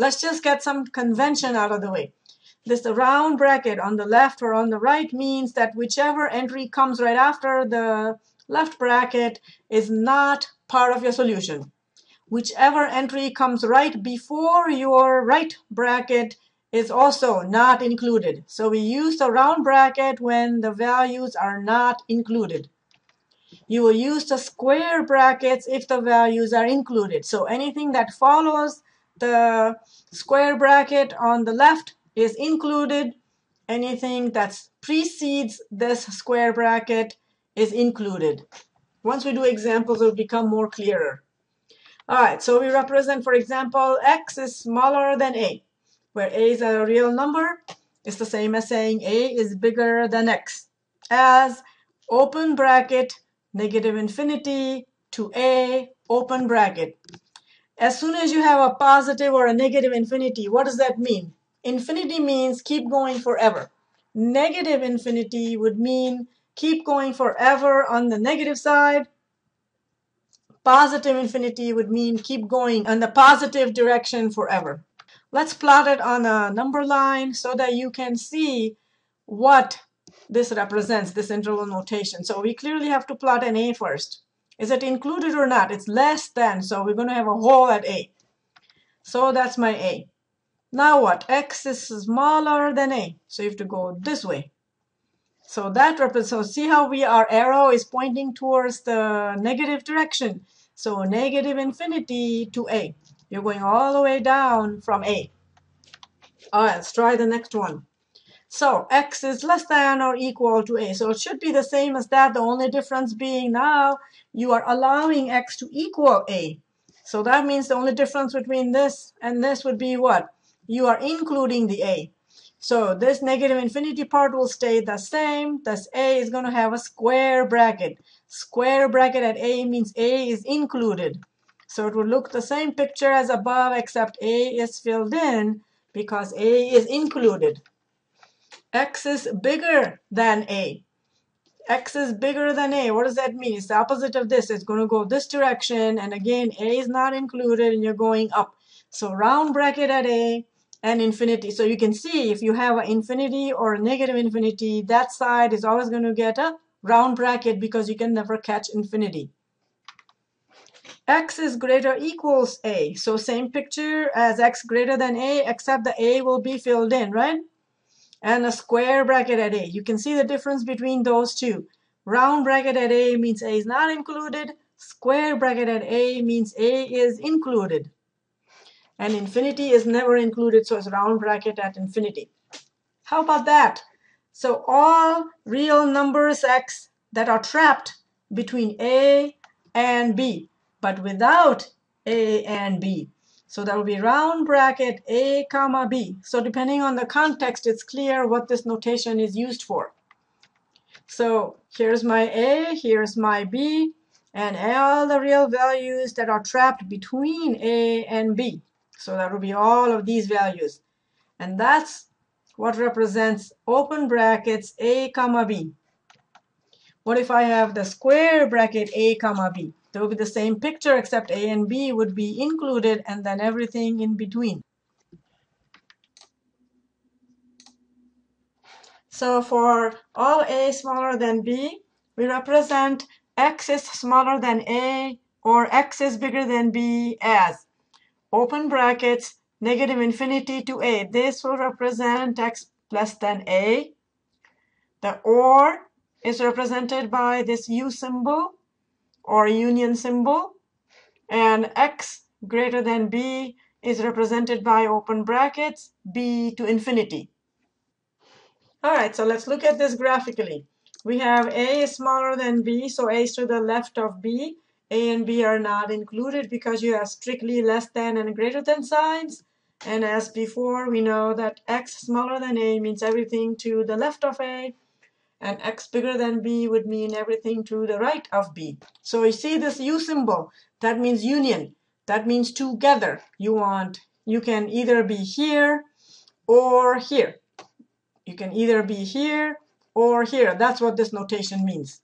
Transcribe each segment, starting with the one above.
let's just get some convention out of the way. This round bracket on the left or on the right means that whichever entry comes right after the left bracket is not part of your solution. Whichever entry comes right before your right bracket is also not included. So we use the round bracket when the values are not included. You will use the square brackets if the values are included. So anything that follows the square bracket on the left is included. Anything that precedes this square bracket is included. Once we do examples, it will become more clearer. All right, so we represent, for example, x is smaller than a, where a is a real number. It's the same as saying a is bigger than x, as open bracket, negative infinity to a, open bracket. As soon as you have a positive or a negative infinity, what does that mean? Infinity means keep going forever. Negative infinity would mean keep going forever on the negative side. Positive infinity would mean keep going in the positive direction forever. Let's plot it on a number line so that you can see what this represents, this interval notation. So we clearly have to plot an A first. Is it included or not? It's less than, so we're going to have a hole at A. So that's my A. Now what? X is smaller than A, so you have to go this way. So that represents, so see how we, our arrow is pointing towards the negative direction. So negative infinity to A. You're going all the way down from A. All right, let's try the next one. So x is less than or equal to a. So it should be the same as that. The only difference being now you are allowing x to equal a. So that means the only difference between this and this would be what? You are including the a. So this negative infinity part will stay the same. Thus a is going to have a square bracket. Square bracket at a means a is included. So it will look the same picture as above except a is filled in because a is included x is bigger than a. x is bigger than a. What does that mean? It's the opposite of this. It's going to go this direction. And again, a is not included and you're going up. So round bracket at a and infinity. So you can see if you have an infinity or a negative infinity, that side is always going to get a round bracket because you can never catch infinity. x is greater equals a. So same picture as x greater than a, except the a will be filled in, right? And a square bracket at A. You can see the difference between those two. Round bracket at A means A is not included. Square bracket at A means A is included. And infinity is never included, so it's round bracket at infinity. How about that? So all real numbers x that are trapped between A and B, but without A and B. So that will be round bracket A comma B. So depending on the context, it's clear what this notation is used for. So here's my A, here's my B, and all the real values that are trapped between A and B. So that will be all of these values. And that's what represents open brackets A comma B. What if I have the square bracket A comma B? There will be the same picture except A and B would be included and then everything in between. So for all A smaller than B, we represent X is smaller than A or X is bigger than B as open brackets negative infinity to A. This will represent X less than A. The OR is represented by this U symbol or union symbol. And x greater than b is represented by open brackets, b to infinity. All right, so let's look at this graphically. We have a is smaller than b, so a is to the left of b. a and b are not included because you have strictly less than and greater than signs. And as before, we know that x smaller than a means everything to the left of a, and x bigger than b would mean everything to the right of b. So you see this U symbol, that means union. That means together. You want, you can either be here or here. You can either be here or here. That's what this notation means.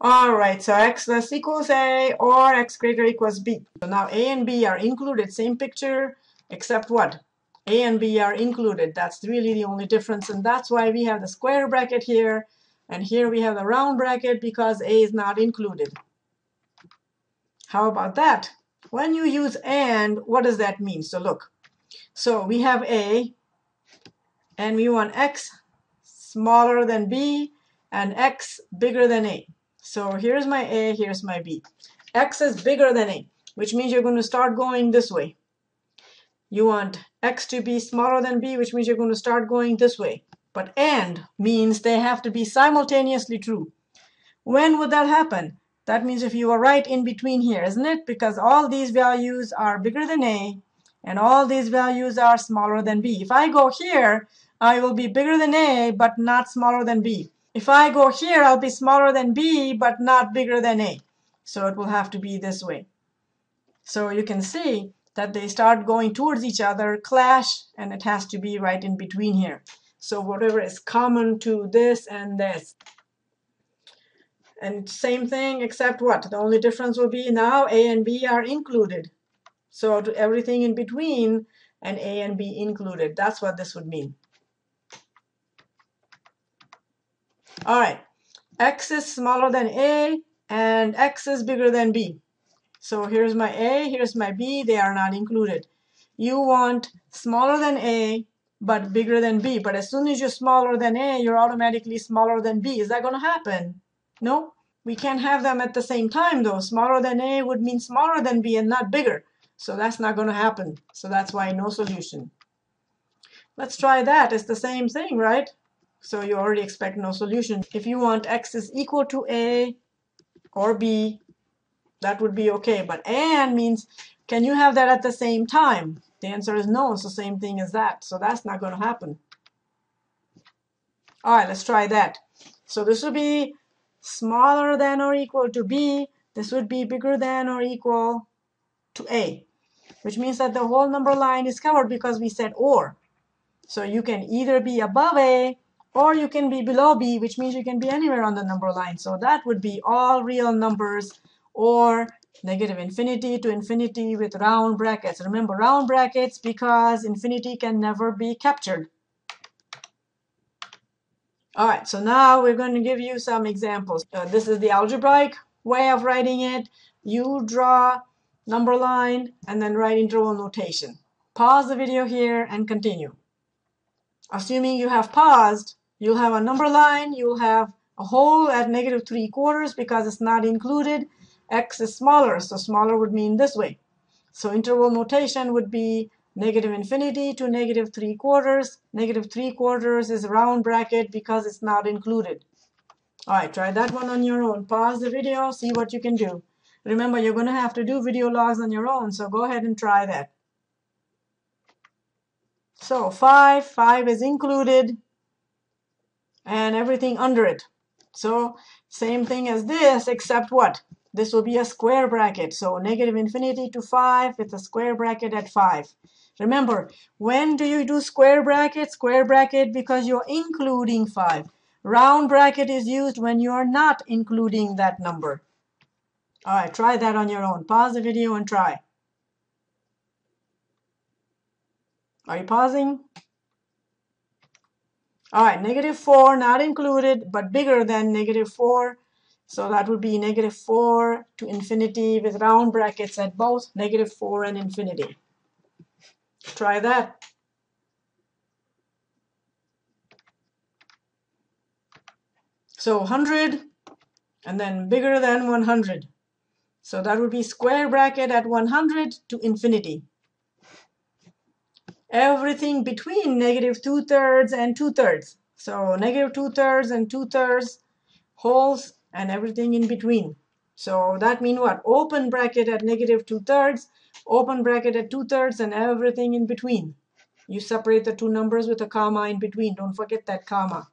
All right, so x less equals a or x greater equals b. So now a and b are included, same picture except what? A and B are included. That's really the only difference, and that's why we have the square bracket here, and here we have the round bracket because A is not included. How about that? When you use AND, what does that mean? So look, so we have A, and we want X smaller than B, and X bigger than A. So here's my A, here's my B. X is bigger than A, which means you're going to start going this way. You want X to be smaller than B, which means you're going to start going this way. But AND means they have to be simultaneously true. When would that happen? That means if you are right in between here, isn't it? Because all these values are bigger than A, and all these values are smaller than B. If I go here, I will be bigger than A, but not smaller than B. If I go here, I'll be smaller than B, but not bigger than A. So it will have to be this way. So you can see that they start going towards each other, clash, and it has to be right in between here. So whatever is common to this and this. And same thing, except what? The only difference will be now A and B are included. So everything in between and A and B included. That's what this would mean. All right, x is smaller than a and x is bigger than b. So here's my a, here's my b, they are not included. You want smaller than a but bigger than b. But as soon as you're smaller than a, you're automatically smaller than b. Is that going to happen? No. We can't have them at the same time though. Smaller than a would mean smaller than b and not bigger. So that's not going to happen. So that's why no solution. Let's try that. It's the same thing, right? So you already expect no solution. If you want x is equal to a or b, that would be okay. But and means, can you have that at the same time? The answer is no. It's the same thing as that. So that's not going to happen. All right, let's try that. So this would be smaller than or equal to b. This would be bigger than or equal to a, which means that the whole number line is covered because we said or. So you can either be above a or you can be below b, which means you can be anywhere on the number line. So that would be all real numbers or negative infinity to infinity with round brackets. Remember round brackets because infinity can never be captured. All right, so now we're going to give you some examples. Uh, this is the algebraic way of writing it. You draw number line and then write interval notation. Pause the video here and continue. Assuming you have paused, You'll have a number line, you'll have a hole at negative 3 quarters because it's not included. X is smaller, so smaller would mean this way. So interval notation would be negative infinity to negative 3 quarters. Negative 3 quarters is a round bracket because it's not included. All right, try that one on your own. Pause the video, see what you can do. Remember, you're going to have to do video logs on your own, so go ahead and try that. So 5, 5 is included and everything under it. So same thing as this, except what? This will be a square bracket. So negative infinity to 5 with a square bracket at 5. Remember, when do you do square bracket? Square bracket because you're including 5. Round bracket is used when you are not including that number. All right, try that on your own. Pause the video and try. Are you pausing? All right, negative 4 not included, but bigger than negative 4. So that would be negative 4 to infinity with round brackets at both negative 4 and infinity. Try that. So 100 and then bigger than 100. So that would be square bracket at 100 to infinity everything between negative 2 thirds and 2 thirds. So negative 2 thirds and 2 thirds holes and everything in between. So that means what? Open bracket at negative 2 thirds, open bracket at 2 thirds, and everything in between. You separate the two numbers with a comma in between. Don't forget that comma.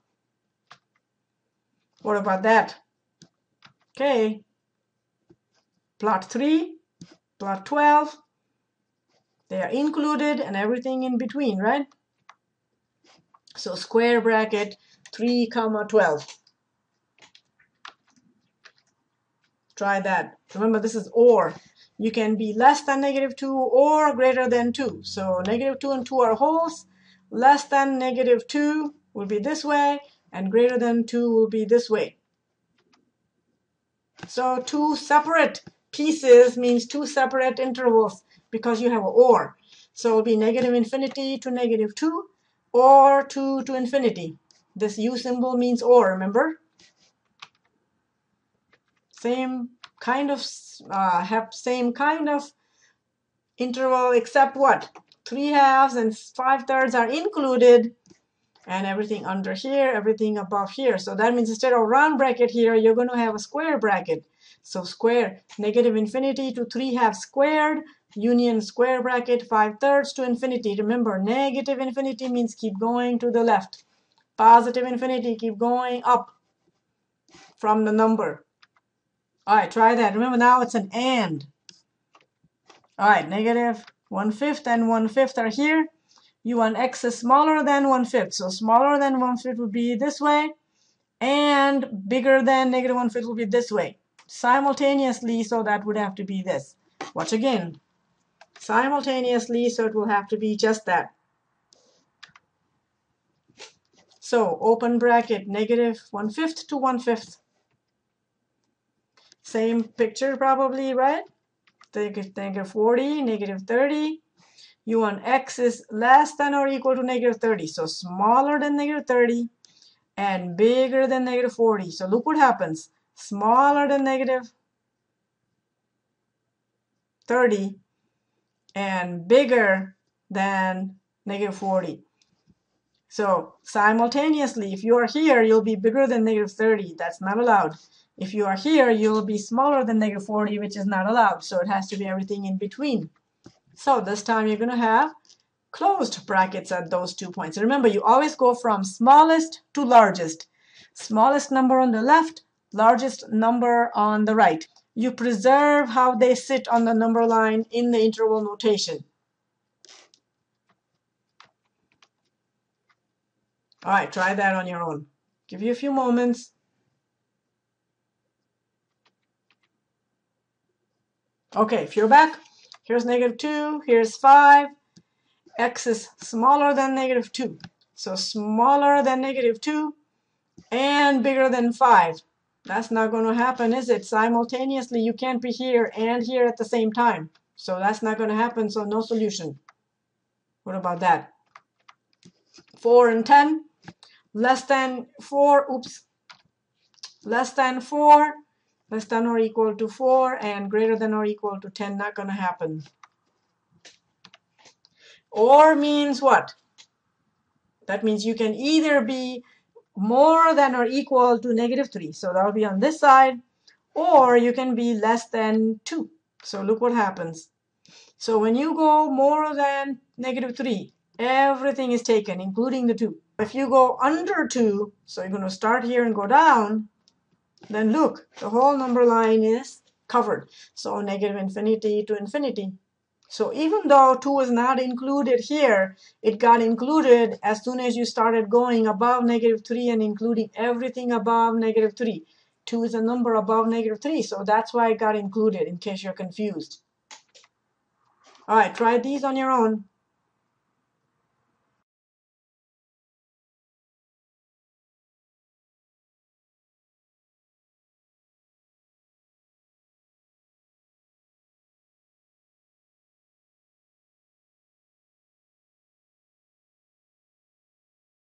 What about that? Okay. Plot 3, plot 12, they are included and everything in between, right? So square bracket 3 comma 12. Try that. Remember, this is OR. you can be less than negative 2 or greater than 2. So negative 2 and 2 are holes. Less than negative 2 will be this way, and greater than 2 will be this way. So two separate pieces means two separate intervals because you have an or. So it'll be negative infinity to negative 2 or 2 to infinity. This U symbol means or, remember? Same kind of, uh, have same kind of interval except what? 3 halves and 5 thirds are included and everything under here, everything above here. So that means instead of round bracket here, you're going to have a square bracket. So square, negative infinity to 3 halves squared, union square bracket 5 thirds to infinity. Remember, negative infinity means keep going to the left. Positive infinity, keep going up from the number. All right, try that. Remember now it's an and. All right, negative 1 fifth and 1 fifth are here. You want x is smaller than 1 fifth. So smaller than 1 fifth would be this way. And bigger than negative 1 fifth will be this way. Simultaneously, so that would have to be this. Watch again. Simultaneously, so it will have to be just that. So open bracket, negative 1 fifth to 1 fifth. Same picture probably, right? Negative 40, negative 30. You want x is less than or equal to negative 30. So smaller than negative 30 and bigger than negative 40. So look what happens. Smaller than negative 30 and bigger than negative 40. So simultaneously, if you are here, you'll be bigger than negative 30. That's not allowed. If you are here, you'll be smaller than negative 40, which is not allowed. So it has to be everything in between. So this time you're going to have closed brackets at those two points. Remember, you always go from smallest to largest. Smallest number on the left, largest number on the right. You preserve how they sit on the number line in the interval notation. All right, try that on your own. Give you a few moments. Okay, if you're back, here's negative 2, here's 5. x is smaller than negative 2. So smaller than negative 2 and bigger than 5. That's not going to happen, is it? Simultaneously, you can't be here and here at the same time. So that's not going to happen, so no solution. What about that? 4 and 10 less than 4, oops, less than 4, less than or equal to 4, and greater than or equal to 10, not going to happen. Or means what? That means you can either be more than or equal to negative 3. So that'll be on this side. Or you can be less than 2. So look what happens. So when you go more than negative 3, everything is taken, including the 2. If you go under 2, so you're going to start here and go down, then look, the whole number line is covered. So negative infinity to infinity. So even though 2 is not included here, it got included as soon as you started going above negative 3 and including everything above negative 3. 2 is a number above negative 3, so that's why it got included in case you're confused. All right, try these on your own.